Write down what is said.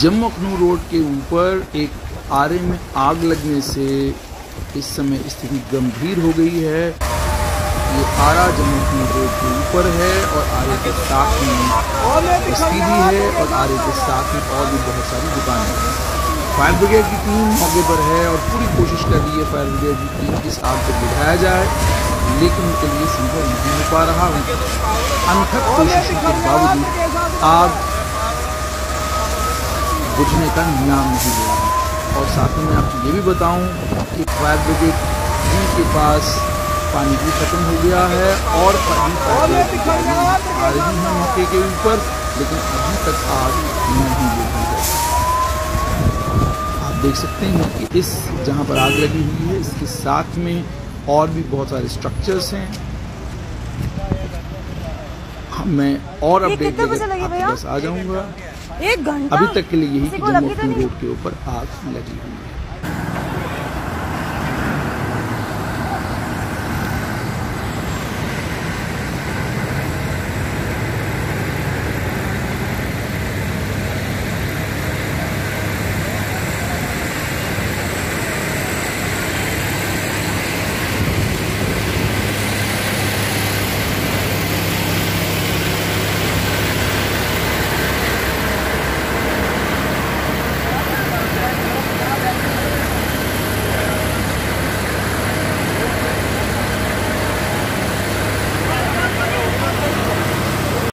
Jammu road के ऊपर एक आरे में आग लगने से इस समय स्थिति गंभीर हो गई है। ये आरा जम्मू रोड के ऊपर है और आरे के साथ में बस्ती भी है और आरे के साथ में और भी बहुत सारी दुकानें हैं। फायर ब्रिगेड की टीम मौके पर है और पूरी कोशिश कर रही है फायर ब्रिगेड की टीम इस आग को बुझाया जाए, लेकिन उनके लिए संभव नहीं हो पा रहा है। अनथक कोशिश के बावजूद आग बुझने का नाम नहीं ले रही और साथ ही मैं आपको ये भी बताऊँ कि फायर ब्रिगेड टीम के पास पानी भी खत्म हो गया है और गाड़ियाँ आ रही हैं मौके के ऊपर लेकिन अभी तक आग नहीं बुझी है। आप देख सकते हैं कि इस जहाँ पर आग लगी हुई है इसके साथ में और भी बहुत सारे स्ट्रक्चर्स हैं। मैं और अपडेट लेकर आपके पास आ जाऊँगा। एक घंटा अभी तक के लिए यही तो? रोड के ऊपर आग लगी हुई है